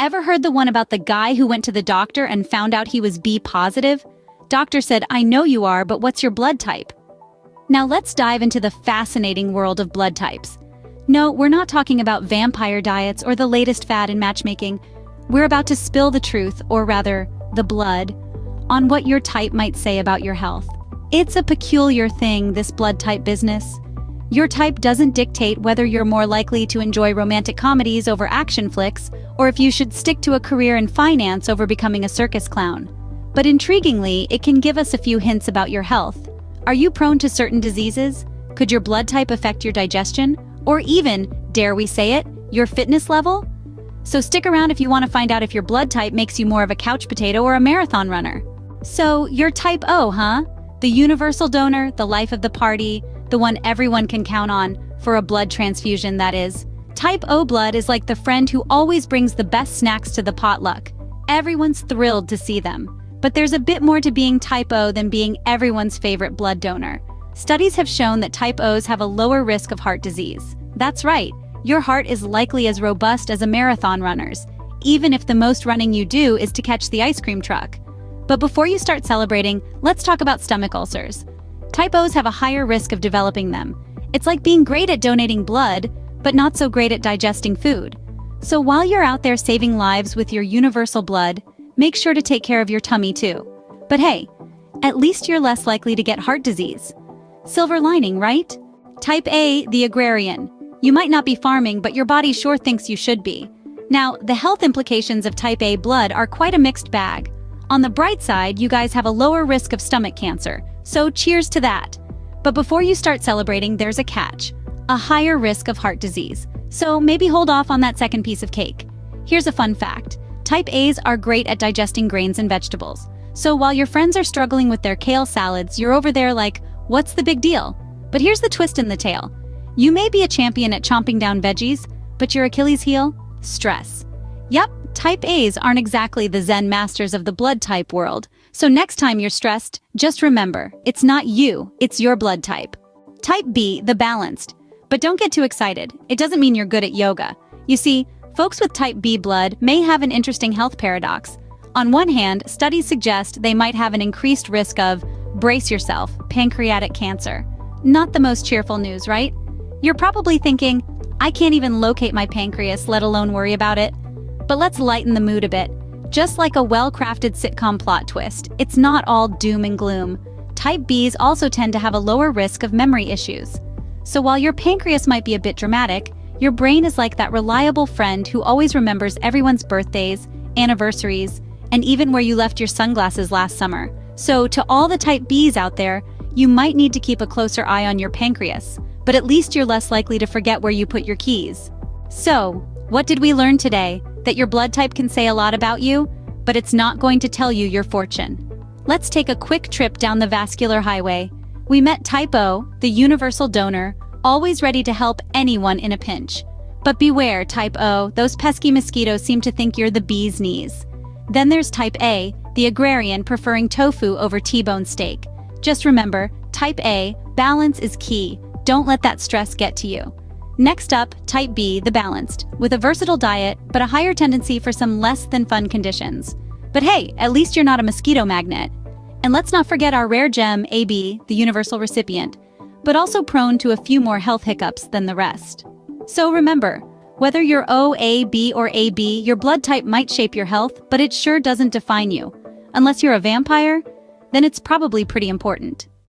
Ever heard the one about the guy who went to the doctor and found out he was B positive? Doctor said, I know you are, but what's your blood type? Now let's dive into the fascinating world of blood types. No, we're not talking about vampire diets or the latest fad in matchmaking. We're about to spill the truth, or rather, the blood, on what your type might say about your health. It's a peculiar thing, this blood type business. Your type doesn't dictate whether you're more likely to enjoy romantic comedies over action flicks, or if you should stick to a career in finance over becoming a circus clown. But intriguingly, it can give us a few hints about your health. Are you prone to certain diseases? Could your blood type affect your digestion? Or even, dare we say it, your fitness level? So stick around if you want to find out if your blood type makes you more of a couch potato or a marathon runner. So, you're type O, huh? The universal donor, the life of the party, the one everyone can count on, for a blood transfusion, that is. Type O blood is like the friend who always brings the best snacks to the potluck. Everyone's thrilled to see them. But there's a bit more to being type O than being everyone's favorite blood donor. Studies have shown that type Os have a lower risk of heart disease. That's right, your heart is likely as robust as a marathon runner's, even if the most running you do is to catch the ice cream truck. But before you start celebrating, let's talk about stomach ulcers. Type Os have a higher risk of developing them. It's like being great at donating blood, but not so great at digesting food. So while you're out there saving lives with your universal blood, make sure to take care of your tummy too. But hey, at least you're less likely to get heart disease. Silver lining, right? Type A, the agrarian. You might not be farming, but your body sure thinks you should be. Now, the health implications of type A blood are quite a mixed bag. On the bright side, you guys have a lower risk of stomach cancer, so cheers to that. But before you start celebrating, there's a catch a higher risk of heart disease. So maybe hold off on that second piece of cake. Here's a fun fact Type A's are great at digesting grains and vegetables. So while your friends are struggling with their kale salads, you're over there like, what's the big deal? But here's the twist in the tale. You may be a champion at chomping down veggies, but your Achilles heel? Stress. Yep, type A's aren't exactly the Zen masters of the blood type world. So next time you're stressed, just remember, it's not you, it's your blood type. Type B, the balanced. But don't get too excited. It doesn't mean you're good at yoga. You see, Folks with type B blood may have an interesting health paradox. On one hand, studies suggest they might have an increased risk of, brace yourself, pancreatic cancer. Not the most cheerful news, right? You're probably thinking, I can't even locate my pancreas, let alone worry about it. But let's lighten the mood a bit. Just like a well-crafted sitcom plot twist, it's not all doom and gloom. Type Bs also tend to have a lower risk of memory issues. So while your pancreas might be a bit dramatic, your brain is like that reliable friend who always remembers everyone's birthdays, anniversaries, and even where you left your sunglasses last summer. So to all the type Bs out there, you might need to keep a closer eye on your pancreas, but at least you're less likely to forget where you put your keys. So, what did we learn today? That your blood type can say a lot about you, but it's not going to tell you your fortune. Let's take a quick trip down the vascular highway. We met Type O, the universal donor, always ready to help anyone in a pinch. But beware, Type O, those pesky mosquitoes seem to think you're the bee's knees. Then there's Type A, the agrarian preferring tofu over T-bone steak. Just remember, Type A, balance is key. Don't let that stress get to you. Next up, Type B, the balanced, with a versatile diet, but a higher tendency for some less than fun conditions. But hey, at least you're not a mosquito magnet. And let's not forget our rare gem, AB, the universal recipient, but also prone to a few more health hiccups than the rest. So remember, whether you're O, A, B, or AB, your blood type might shape your health, but it sure doesn't define you. Unless you're a vampire, then it's probably pretty important.